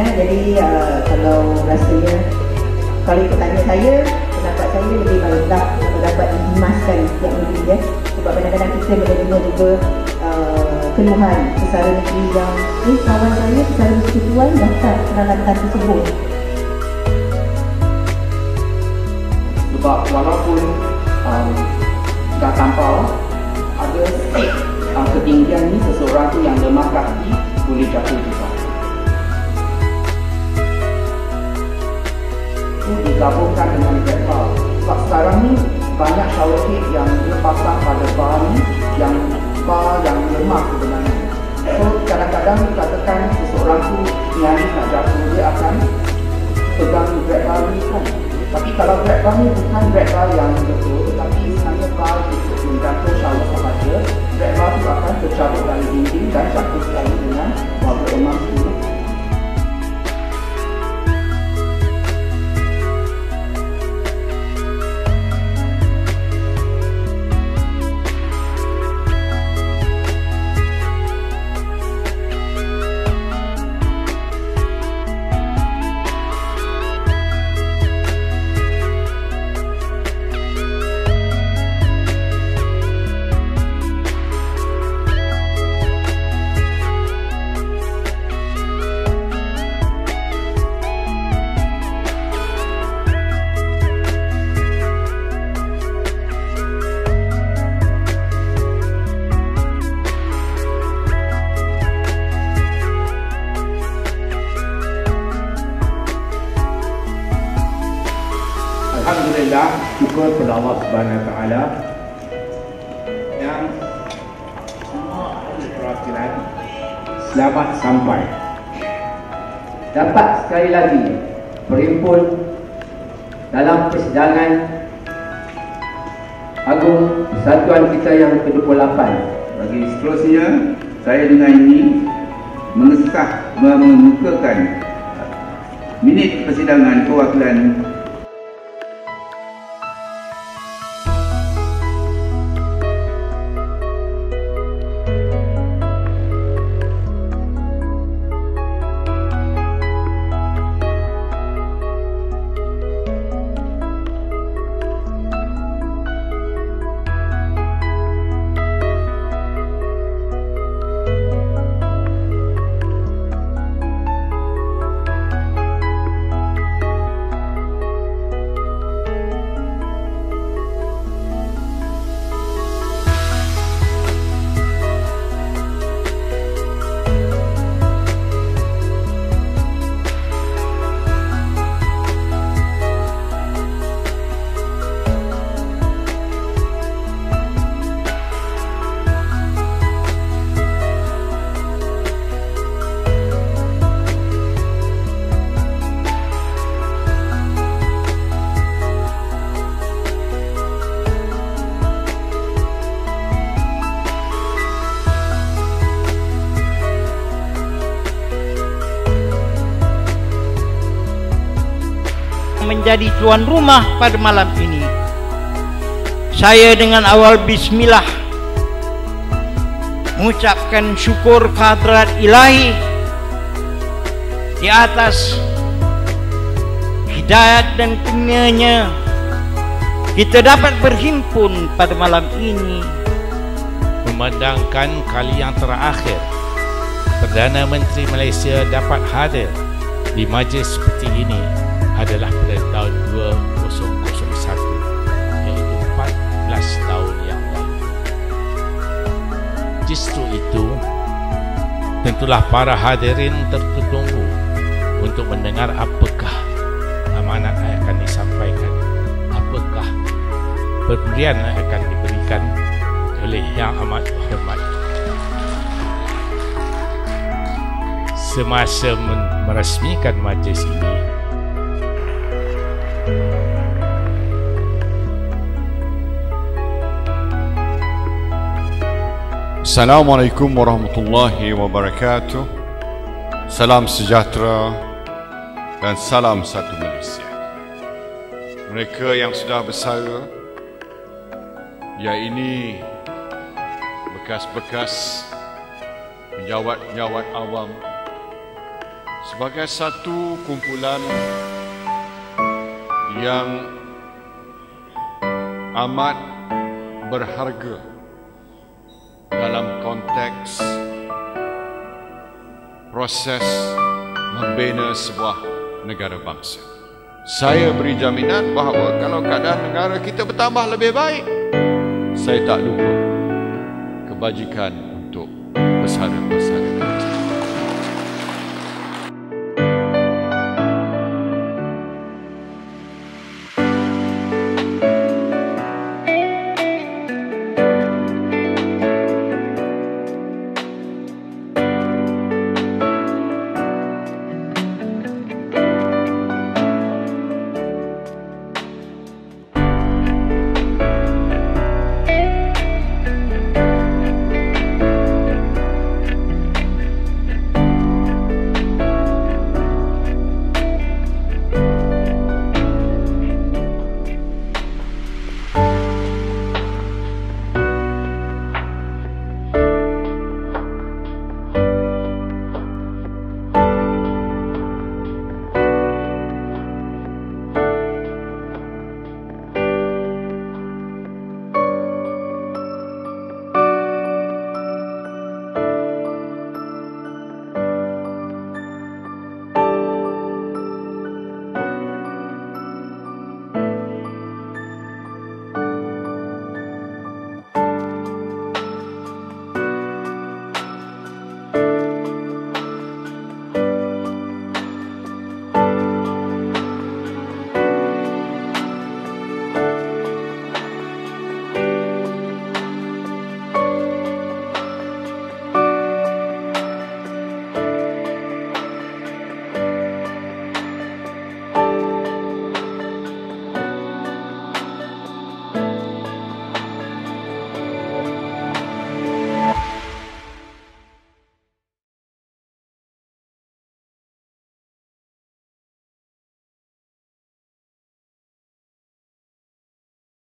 uh, kalau rasanya kalau ikut tanya saya pendapat saya lebih baguslah kalau dapat dihimaskan setiap negeri ya. Sebab kadang-kadang kita menerima juga uh, keluhan pesara negeri yang eh kawan saya pesara persekutuan daftar peralatan tersebut. Sebab walaupun um, dah tampau ada um, ketinggian ni seseorang tu yang lemah kaki boleh jatuh juga digabungkan dengan bar sebab sekarang ni banyak head yang dia pasang pada bar yang bar yang lemah sebenarnya. So kadang-kadang dikatakan seseorang syukur kepada Allah Subhanahu Wa Taala yang semua perwakilan selamat sampai. dapat sekali lagi berhimpun dalam persidangan Agung Persatuan kita yang ke-28 Bagi seterusnya, saya dengan ini mengesah mengemukakan minit persidangan perwakilan menjadi tuan rumah pada malam ini. Saya dengan awal bismillah mengucapkan syukur kehadrat ilahi di atas hidayat dan kurnianya kita dapat berhimpun pada malam ini. Memandangkan kali yang terakhir Perdana Menteri Malaysia dapat hadir di majlis seperti ini adalah pada tahun 2001 iaitu 14 tahun yang lalu. Justru itu tentulah para hadirin tertunggu untuk mendengar apakah amanat yang akan disampaikan apakah pemberian yang akan diberikan oleh yang amat hormat semasa meresmikan majlis ini Assalamualaikum warahmatullahi wabarakatuh. Salam sejahtera dan salam satu Malaysia. Mereka yang sudah bersara Ya ini bekas-bekas penjawat-penjawat awam. Sebagai satu kumpulan yang amat berharga dalam konteks proses membina sebuah negara bangsa. Saya beri jaminan bahawa kalau keadaan negara kita bertambah lebih baik, saya tak lupa kebajikan untuk bersara-bersara.